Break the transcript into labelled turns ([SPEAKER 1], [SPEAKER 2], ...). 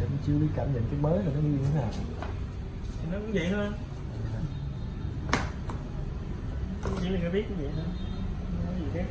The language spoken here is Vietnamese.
[SPEAKER 1] em chưa biết cảm nhận cái mới là nó như thế nào.
[SPEAKER 2] Thì nó cũng vậy thôi. Chỉ là người biết như vậy thôi. Không có gì khác.